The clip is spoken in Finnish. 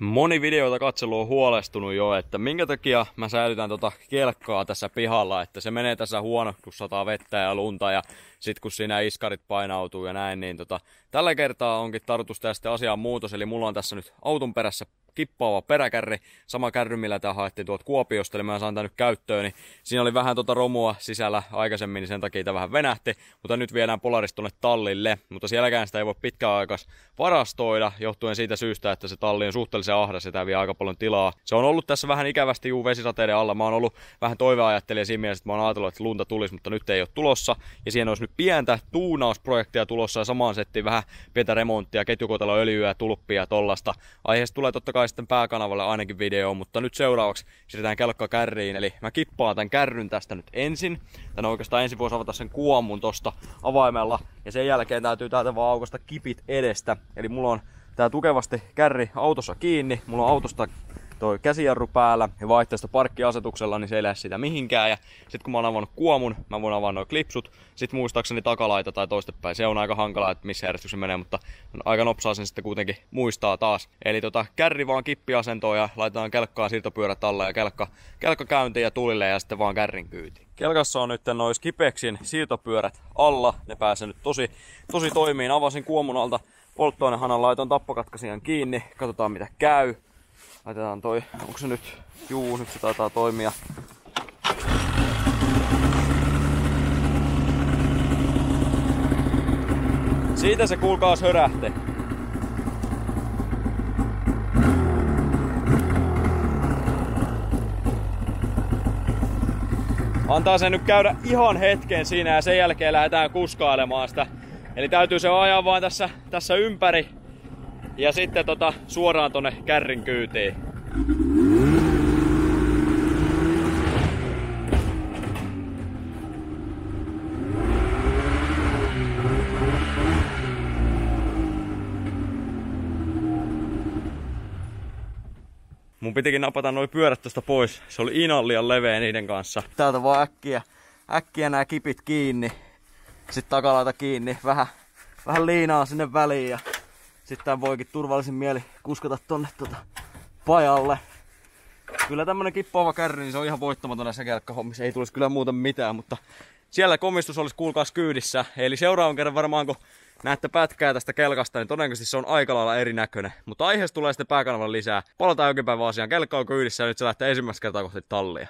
Moni videoita katselu on huolestunut jo, että minkä takia mä säilytän tota kelkkaa tässä pihalla, että se menee tässä huono, kun sataa vettä ja lunta ja sit kun siinä iskarit painautuu ja näin, niin tota, tällä kertaa onkin tarkoitus tästä asiaan muutos, eli mulla on tässä nyt auton perässä kippaava peräkärri, sama kärry, millä tämä haettiin tuolta Kuopiosta, eli mä saan tämän nyt käyttöön, niin siinä oli vähän tota romua sisällä aikaisemmin, niin sen takia tämä vähän venähti, mutta nyt viedään Polaris tuonne tallille, mutta sielläkään sitä ei voi pitkään aikaa varastoida, johtuen siitä syystä, että se talli on suhteellisen ahdas ja tämä vie aika paljon tilaa. Se on ollut tässä vähän ikävästi juu vesisateiden alla, mä oon ollut vähän toiveajattelija siinä mielessä, että mä oon ajatellut, että lunta tulisi, mutta nyt ei ole tulossa, ja siihen olisi nyt pientä tuunausprojektia tulossa, ja samaan settiin vähän pientä remonttia, ketjukotelo, tulppia ja tollasta. Aiheesta tulee totta kai sitten pääkanavalle ainakin video, mutta nyt seuraavaksi siirretään kelkka kärriin. Eli mä kippaan tämän kärryn tästä nyt ensin. Tän oikeastaan ensin voisi avata sen kuomun tosta avaimella. Ja sen jälkeen täytyy täältä vaan aukosta kipit edestä. Eli mulla on tää tukevasti kärri autossa kiinni. Mulla on autosta toi käsijarru päällä ja vaihteesta parkkiasetuksella, niin se ei lähde sitä mihinkään. Ja sitten kun mä oon avannut kuomun, mä voin avaa noin klipsut. Sitten muistaakseni takalaita tai toistepäin. Se on aika hankala, että missä järjestyksen menee, mutta aika nopsaa sen sitten kuitenkin muistaa taas. Eli tota, kärri vaan kippiasentoon ja laitetaan kelkkaan siirtopyörät alle ja kelkka, kelkka käyntiin ja tulille ja sitten vaan kärrin kyyti. Kelkassa on nyt noin Skipexin siirtopyörät alla. Ne pääsee nyt tosi, tosi toimiin. Avasin kuomun alta polttoainehanan laiton tappokatkasijan kiinni. Katsotaan mitä käy. Laitetaan toi, onko se nyt, juu nyt se taitaa toimia. Siitä se kuulkaas hörähti. Antaa sen nyt käydä ihan hetken siinä ja sen jälkeen lähdetään kuskailemaan sitä. Eli täytyy se ajaa vaan tässä, tässä ympäri ja sitten tota, suoraan tonne kärrin kyytiin. Mun pitikin napata noin pyörät tästä pois. Se oli ihan liian leveä niiden kanssa. Täältä vaan äkkiä, äkkiä nämä kipit kiinni. Sitten takalaita kiinni. Vähän, vähän liinaa sinne väliin ja sitten voikin turvallisin mieli kuskata tonne tota pajalle. Kyllä tämmönen kippaava kärri, niin se on ihan voittamaton näissä kelkkahommissa. Ei tulisi kyllä muuta mitään, mutta siellä komistus olisi kuulkaas kyydissä. Eli seuraavan kerran varmaan kun näette pätkää tästä kelkasta, niin todennäköisesti se on aika lailla erinäköinen. Mutta aiheesta tulee sitten pääkanavalle lisää. Palataan jokin päivä asiaan. Kelkka on kyydissä ja nyt se lähtee ensimmäistä kertaa kohti tallia.